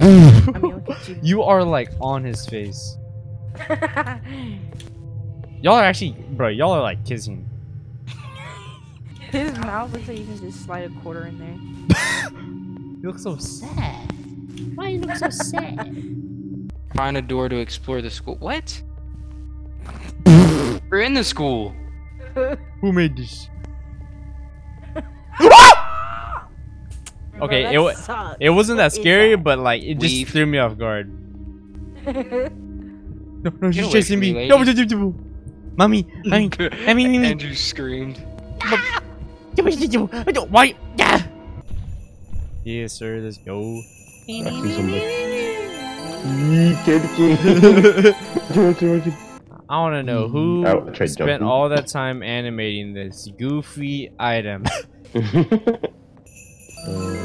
I mean, you. You are like on his face. Y'all are actually, bro. Y'all are like kissing. His mouth looks like you can just slide a quarter in there. You look so sad. Why you look so sad? Find a door to explore the school. What? We're in the school. Who made this? Okay, that it wa- sucks. It wasn't that scary, that? but like it just Weave. threw me off guard. No, no, she's chasing me. me, No, lady. no, no, no. Mommy, mommy, mommy, mommy. Andrew screamed. Why? Yeah. Yes, sir. Let's go. I see somebody. Yee, kid, kid. George, George. I want to know who I tried spent jumping. all that time animating this goofy item. Um,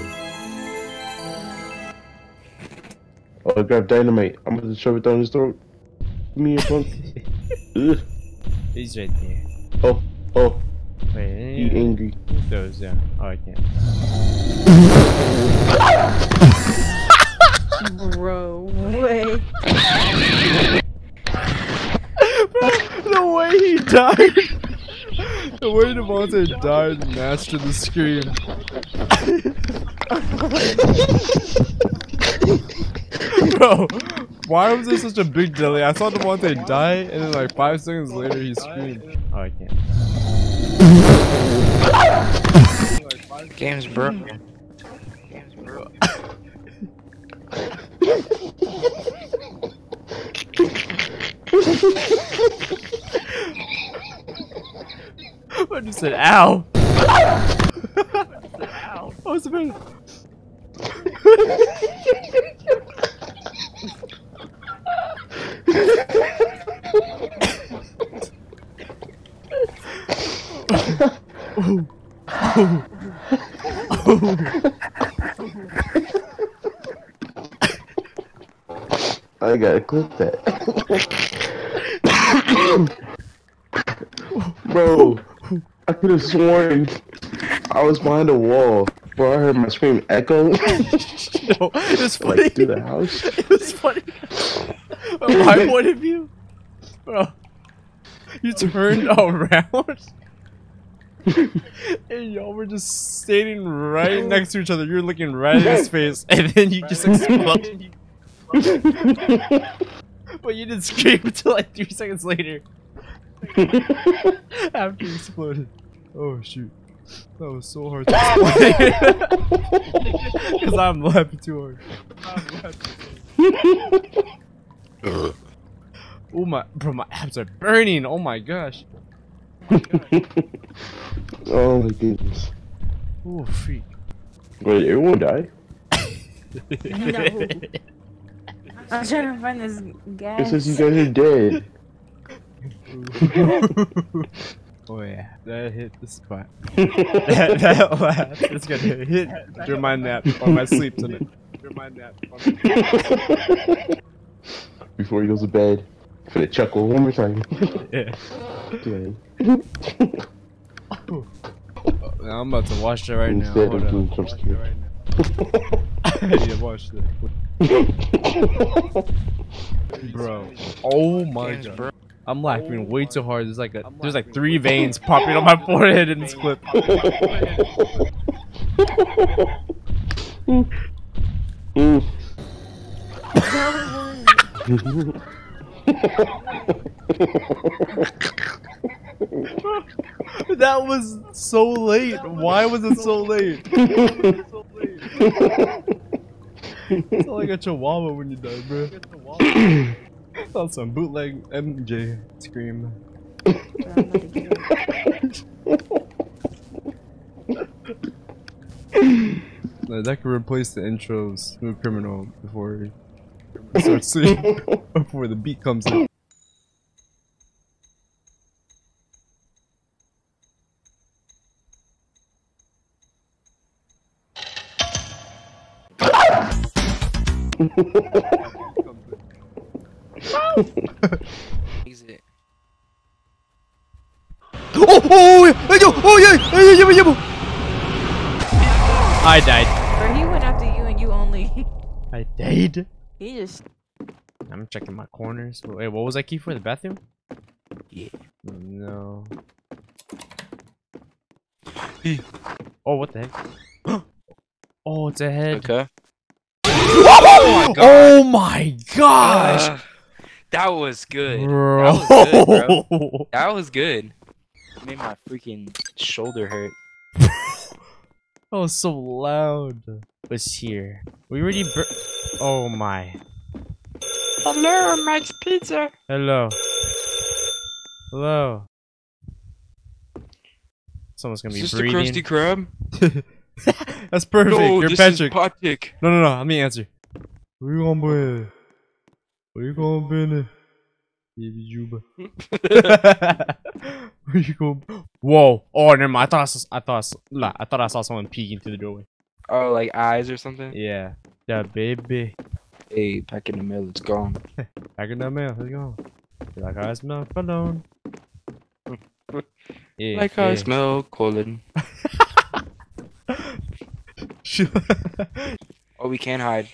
oh, I grabbed dynamite. I'm gonna shove it down his throat. Give me a punk. He's right there. Oh, oh, Wait, he angry. who those down? Oh, I can't. Bro, wait. the way he died. The way Devontae died matched to the scream. Bro, why was there such a big delay? I saw Devontae die, and then like five seconds later he screamed. Oh, I can't. Game's broken. Game's broken. I just said, ow! ow. What's the matter? I gotta clip that. Bro, I could have sworn I was behind a wall. Bro, I heard my scream echo no, it's funny. like through the house. It was funny. From my point of view, bro, you turned around and y'all were just standing right next to each other. You're looking right at his face, and then you just exploded. but you didn't scream until like three seconds later after you exploded. Oh shoot. That was so hard to explain. Because I'm laughing too hard. I'm laughing too hard. Oh my, bro, my abs are burning. Oh my gosh. oh my goodness. Oh freak. Wait, everyone died? No. I'm trying to find this It gas. says you guys are dead. oh yeah, that hit the spot. that, that laugh is gonna hit during my nap or my sleep tonight. During my nap. or Before he goes to bed. For the chuckle one more time. Yeah. Okay. Now I'm about to watch that right now. Instead of doing jump scare. yeah, watch that. Bro. Oh my Game's god. broken. I'm laughing way too hard. There's like a there's like three veins popping on my forehead in this clip. Mm. That was so late. Why was it so late? It's like a chihuahua when you die, bro. That's some bootleg MJ scream. I'm about to get it. Uh, That could replace the intros of Smooth Criminal before it starts singing, before the beat comes in. Oh, oh, yeah, oh, oh, yeah, yeah, yeah, yeah, yeah. I died. Or he went after you and you only. I died. He just I'm checking my corners. Wait, what was that key for? The bathroom? Yeah. No. Eh. Oh, what the heck? oh, it's a head. Okay. Oh my God. Oh my gosh! Uh, that was good. Bro. That was good, bro. That was good. Made my freaking shoulder hurt. That was so loud. What's here? We already bur- Oh my. Hello, Max Pizza. Hello. Hello. Someone's gonna be Is this the breathing. Krusty Krab? That's perfect. no, You're this Patrick. is Patrick. No, no, no. Let me answer. Where you going, boy? Where you going, Benny? Baby Juba. You? Whoa! Oh, never mind. I thought I saw. I thought. I saw, nah, I thought I saw someone peeking through the doorway. oh, like eyes or something? Yeah. Yeah, baby. Hey, back in the mail, it's gone. Back in the mail. Let's go. You like I smell cologne. Yeah. like I smell colon. Oh, we can't hide.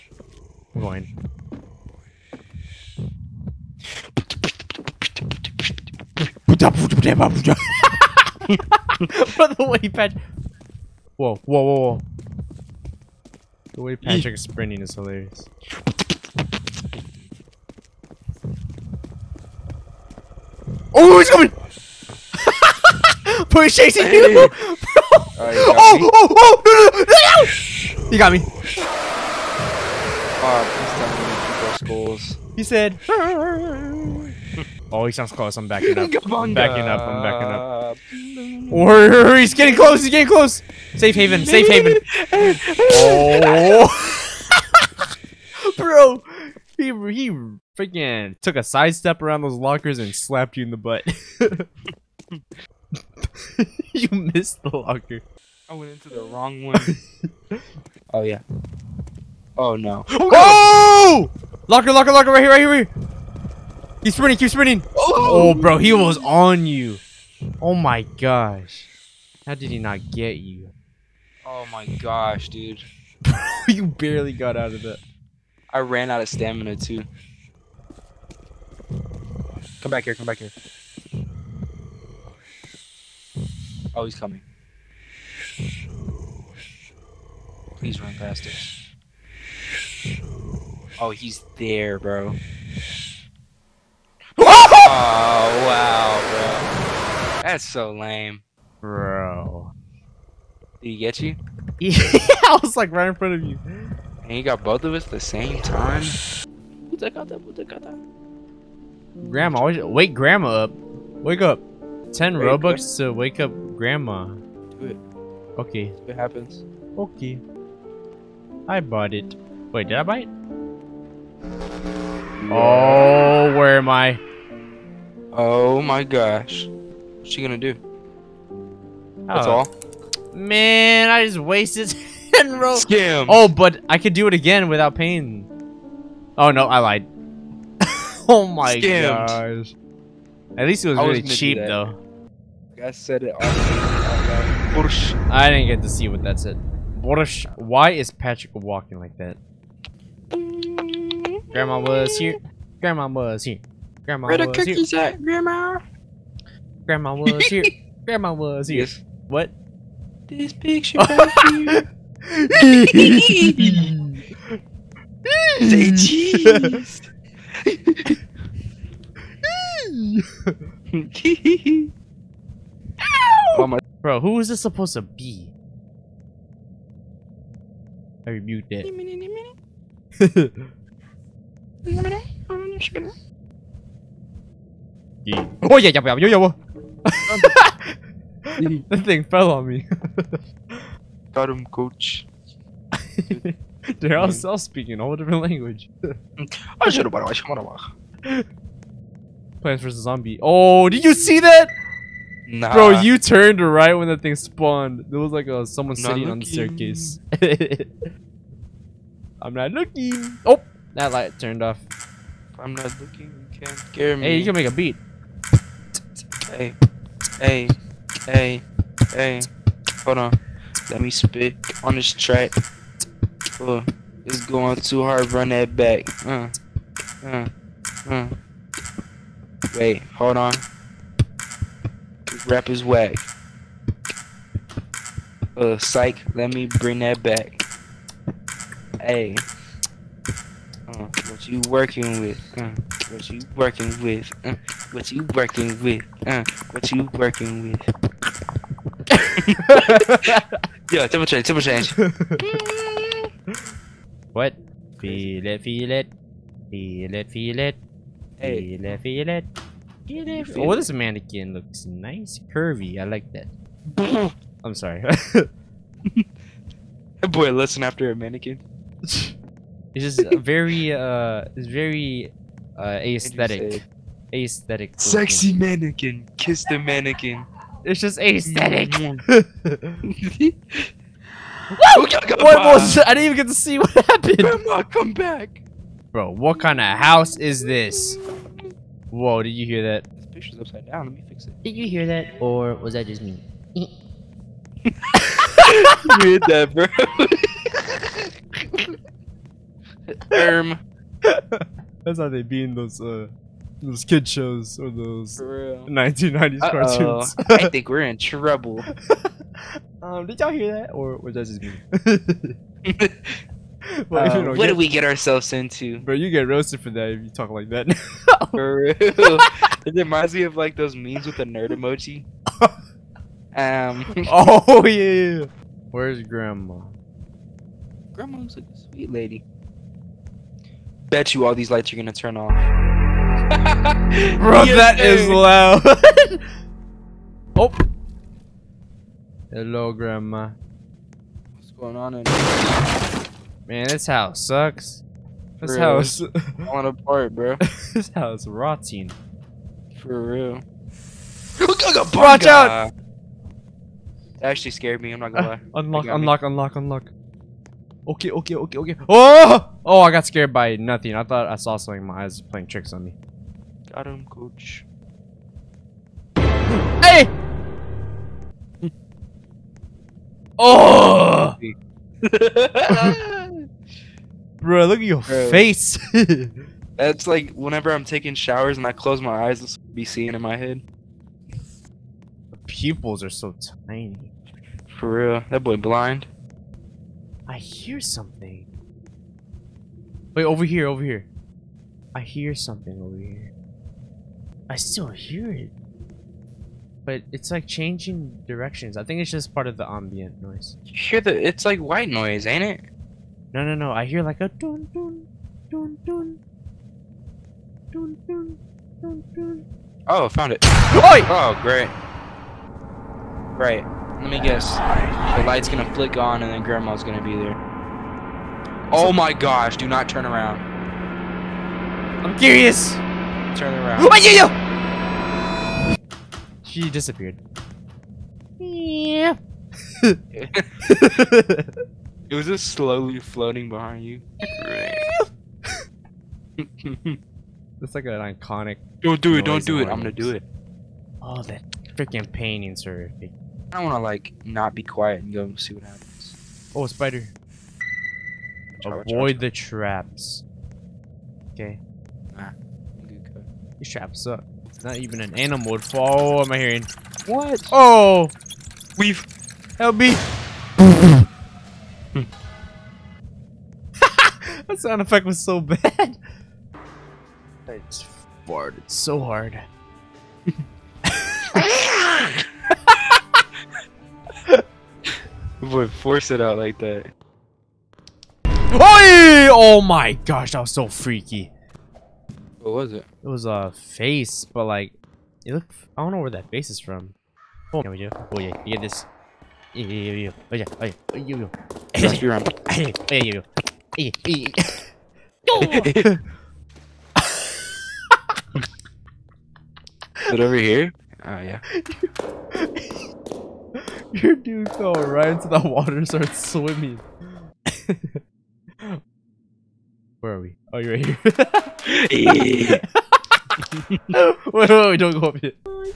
I'm going. but the way Patrick. Whoa, whoa, whoa, whoa. The way Patrick is sprinting is hilarious. Oh, he's coming! Bro, he's chasing you! Hey. Bro. Oh, you Oh, me? oh, oh, no, no, no, no! He got me. Oh, please tell me you keep our skulls. He said. oh, he sounds close. I'm backing up. I'm backing up. I'm backing up. Or he's getting close. He's getting close. Safe haven. Safe haven. Oh, bro, he he freaking took a sidestep around those lockers and slapped you in the butt. you missed the locker. I went into the wrong one. oh yeah. Oh no. Oh! Locker, locker, locker! Right here, right here, right here. He's sprinting. Keep sprinting. Oh! oh, bro, he was on you. Oh my gosh. How did he not get you? Oh my gosh, dude. you barely got out of that. I ran out of stamina too. Come back here, come back here. Oh, he's coming. Please run past us. Oh, he's there, bro. Oh, wow, bro. That's so lame. Bro. Did he get you? Yeah, I was like right in front of you. And he got both of us at the same time? Grandma, why- wake grandma up. Wake up. 10 Wake Robux to wake up grandma. Do it. Okay. What happens? Okay. I bought it. Wait, did I bite? Oh, where am I? Oh my gosh. What's she gonna do? That's Oh, all? Man, I just wasted 10 ro- Scam! Oh, but I could do it again without pain. Oh no, I lied. oh my Scammed. gosh. At least it was I really gonna cheap though. I said it all. I didn't get to see what that said. Borscht. Why is Patrick walking like that? Grandma was here. Grandma was here. Grandma Where the was here. cookies at, Grandma? Grandma was here. Grandma was here. Yes. What? This picture back here. Say cheese. oh my. Bro, who is this supposed to be? I rebuke that. Yeah. Oh yeah, yeah, yeah, yeah, yeah. that thing fell on me. Got him, coach. Dude, I was, I was speaking a whole different language. I should Plants vs Zombie. Oh, did you see that? Nah. Bro, you turned right when that thing spawned. There was like a someone not sitting on the staircase. I'm not looking. Oh, that light turned off. If I'm not looking, you can't scare me. Hey, you can make a beat. Hey, hey, hey, hey. Hold on. Let me spit on this track. Oh, It's going too hard. Run that back. Uh, uh, uh. Wait, hold on. This rap is whack. Uh, psych. Let me bring that back. Hey. Uh, what you working with? Uh, what you working with? Uh, what you working with? Uh, what you working with? Yo, temper change, temper change. What? Feel it, feel it. Feel it, feel it. Hey. Feel it, feel it. Feel it. Feel Oh, this mannequin looks nice. Curvy. I like that. I'm sorry. Boy, listen after a mannequin. It's just very, uh, it's very, uh, aesthetic. Aesthetic. looking. Sexy mannequin, kiss the mannequin. It's just aesthetic. what what was? I didn't even get to see what happened. Grandma, come back. Bro, what kind of house is this? Whoa, did you hear that? This picture's upside down. Let me fix it. Did you hear that? Or was that just me? you hit that, bro. Erm. That's how they be in those uh those kid shows or those 1990s Uh-oh. cartoons. I think we're in trouble. um, did y'all hear that, or was that just me? Uh, you know, what get- did we get ourselves into? Bro, you get roasted for that if you talk like that. For real. it reminds me of like those memes with the nerd emoji. Um, oh yeah. Where's grandma? Grandma looks like a sweet lady. Bet you all these lights are gonna turn off. Bro, Yes, that is sir. loud. oh. Hello, grandma. What's going on in Man, this house sucks. This Bro. house, falling apart, bro? this house rotting. For real. Watch out! That actually scared me. I'm not gonna uh, lie. Unlock, got me. unlock, unlock, unlock. Okay, okay, okay, okay. Oh! Oh, I got scared by nothing. I thought I saw something. My eyes playing tricks on me. Got him, coach. Hey! Oh! Bro, look at your Bro. face. That's like whenever I'm taking showers and I close my eyes, this will be seeing in my head. the pupils are so tiny. For real. That boy blind. I hear something. Wait, over here, over here. I hear something over here. I still hear it. But it's like changing directions. I think it's just part of the ambient noise. You hear the? It's like white noise, ain't it? No, no, no. I hear like a dun dun dun dun dun dun dun dun. Oh, found it. Oi! Oh, great. Right. Let me guess. The light's gonna flick on and then grandma's gonna be there. Oh my gosh, do not turn around. I'm curious. Turn around. Oh, yeah, yeah. She disappeared. Yeah. It was just slowly floating behind you. It's like an iconic. don't do it, don't do it. and I'm gonna do it. Oh, that freaking paintings are. I don't wanna like not be quiet and go see what happens. Oh, a spider. Avoid the traps. Okay, watch out. Good code. these traps suck. Not even an animal would fall. Oh, what am I hearing? What? Oh, We've help me! Hmm. that sound effect was so bad. I just farted so hard. boy force it out like that. Oi! Oh my gosh, that was so freaky. What was it? It was a face, but like, it looked. I don't know where that face is from. Oh, yeah, yeah. Oh yeah, you get this. Yeah, yeah, yeah, yeah. Oh yeah, oh yeah, oh yeah, yeah. It must be around. Oh yeah, oh yeah, yeah. Yeah, yeah, yeah. Is it over here? Oh yeah. Your dude fell right into the water and started swimming. Where are we? Oh, you're right here. wait, wait, wait, don't go up yet. Oh,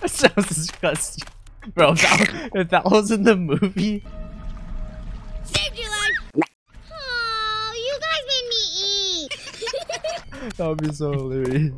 that sounds disgusting. Bro, if that, if that was in the movie, Saved your life. Oh, you guys made me eat. that would be so hilarious.